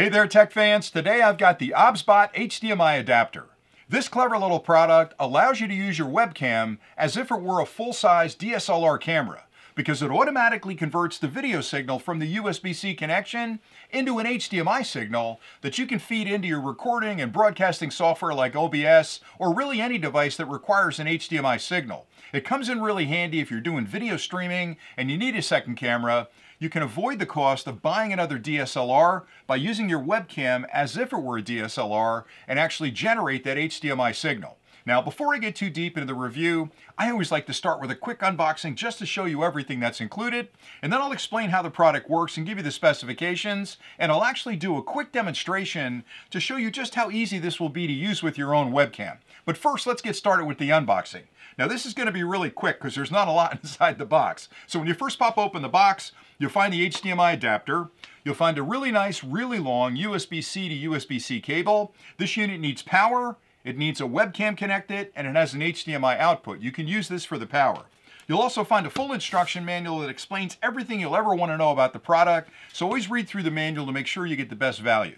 Hey there tech fans, today I've got the OBSBot HDMI adapter. This clever little product allows you to use your webcam as if it were a full-size DSLR camera because it automatically converts the video signal from the USB-C connection into an HDMI signal that you can feed into your recording and broadcasting software like OBS or really any device that requires an HDMI signal. It comes in really handy if you're doing video streaming and you need a second camera you can avoid the cost of buying another DSLR by using your webcam as if it were a DSLR and actually generate that HDMI signal. Now, before I get too deep into the review, I always like to start with a quick unboxing just to show you everything that's included, and then I'll explain how the product works and give you the specifications, and I'll actually do a quick demonstration to show you just how easy this will be to use with your own webcam. But first, let's get started with the unboxing. Now, this is going to be really quick because there's not a lot inside the box. So when you first pop open the box, you'll find the HDMI adapter, You'll find a really nice, really long USB-C to USB-C cable. This unit needs power, it needs a webcam connected, and it has an HDMI output. You can use this for the power. You'll also find a full instruction manual that explains everything you'll ever want to know about the product, so always read through the manual to make sure you get the best value.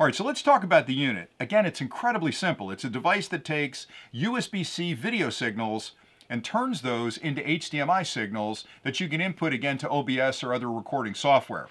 All right, so let's talk about the unit. Again, it's incredibly simple. It's a device that takes USB-C video signals and turns those into HDMI signals that you can input again to OBS or other recording software.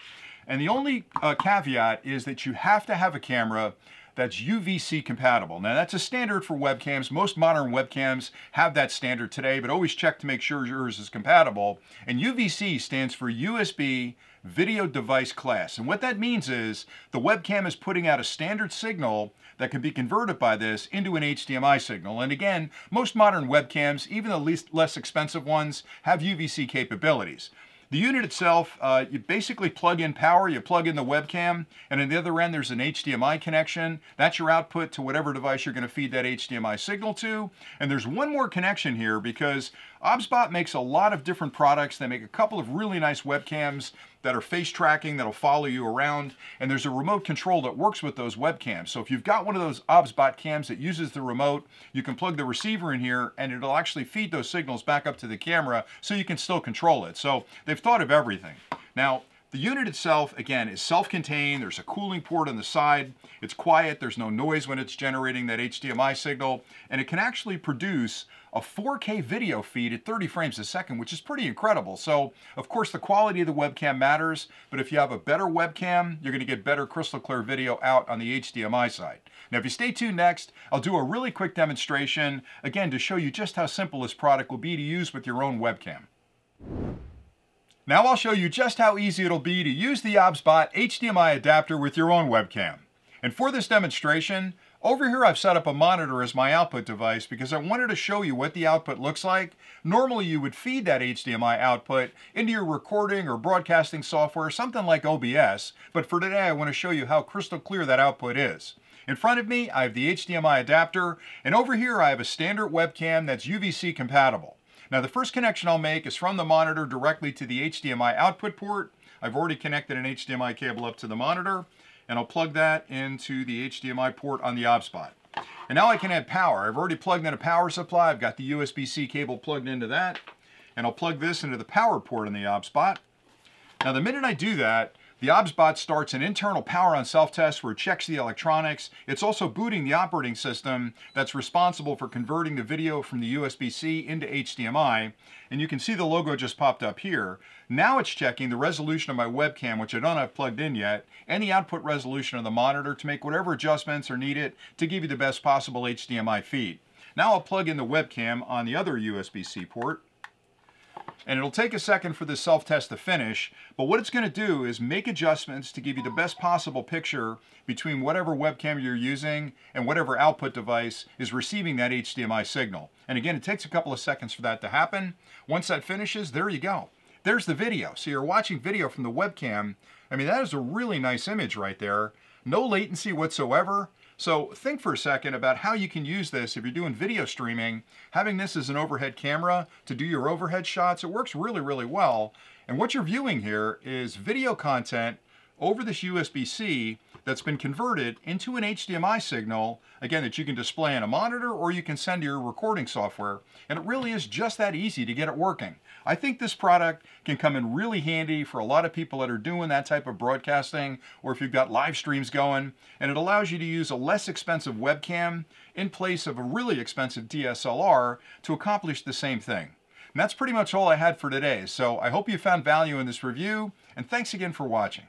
And the only uh, caveat is that you have to have a camera that's UVC compatible. Now that's a standard for webcams. Most modern webcams have that standard today, but always check to make sure yours is compatible. And UVC stands for USB Video Device Class. And what that means is the webcam is putting out a standard signal that can be converted by this into an HDMI signal. And again, most modern webcams, even the least less expensive ones, have UVC capabilities. The unit itself, uh, you basically plug in power, you plug in the webcam, and on the other end there's an HDMI connection. That's your output to whatever device you're going to feed that HDMI signal to. And there's one more connection here because OBSBot makes a lot of different products. They make a couple of really nice webcams that are face tracking that'll follow you around. And there's a remote control that works with those webcams. So if you've got one of those OBSBot cams that uses the remote, you can plug the receiver in here and it'll actually feed those signals back up to the camera so you can still control it. So they've thought of everything. Now, the unit itself, again, is self-contained. There's a cooling port on the side. It's quiet. There's no noise when it's generating that HDMI signal. And it can actually produce a 4K video feed at 30 frames a second, which is pretty incredible. So, of course, the quality of the webcam matters, but if you have a better webcam, you're going to get better crystal clear video out on the HDMI side. Now, if you stay tuned next, I'll do a really quick demonstration, again, to show you just how simple this product will be to use with your own webcam. Now I'll show you just how easy it'll be to use the OBSBot HDMI adapter with your own webcam. And for this demonstration, over here I've set up a monitor as my output device because I wanted to show you what the output looks like. Normally you would feed that HDMI output into your recording or broadcasting software, something like OBS, but for today I want to show you how crystal clear that output is. In front of me I have the HDMI adapter, and over here I have a standard webcam that's UVC compatible. Now the first connection I'll make is from the monitor directly to the HDMI output port. I've already connected an HDMI cable up to the monitor and I'll plug that into the HDMI port on the OBSBot. And now I can add power. I've already plugged in a power supply. I've got the USB-C cable plugged into that. And I'll plug this into the power port on the OBSBot. Now the minute I do that, the OBSBot starts an internal power on self-test where it checks the electronics. It's also booting the operating system that's responsible for converting the video from the USB-C into HDMI. And you can see the logo just popped up here. Now it's checking the resolution of my webcam, which I don't have plugged in yet, and the output resolution of the monitor to make whatever adjustments are needed to give you the best possible HDMI feed. Now I'll plug in the webcam on the other USB-C port. And it'll take a second for the self-test to finish, but what it's going to do is make adjustments to give you the best possible picture between whatever webcam you're using and whatever output device is receiving that HDMI signal. And again, it takes a couple of seconds for that to happen. Once that finishes, there you go. There's the video. So you're watching video from the webcam. I mean, that is a really nice image right there. No latency whatsoever. So think for a second about how you can use this if you're doing video streaming. Having this as an overhead camera to do your overhead shots, it works really, really well. And what you're viewing here is video content over this USB-C that's been converted into an HDMI signal, again, that you can display on a monitor or you can send to your recording software. And it really is just that easy to get it working. I think this product can come in really handy for a lot of people that are doing that type of broadcasting or if you've got live streams going. And it allows you to use a less expensive webcam in place of a really expensive DSLR to accomplish the same thing. And that's pretty much all I had for today. So I hope you found value in this review and thanks again for watching.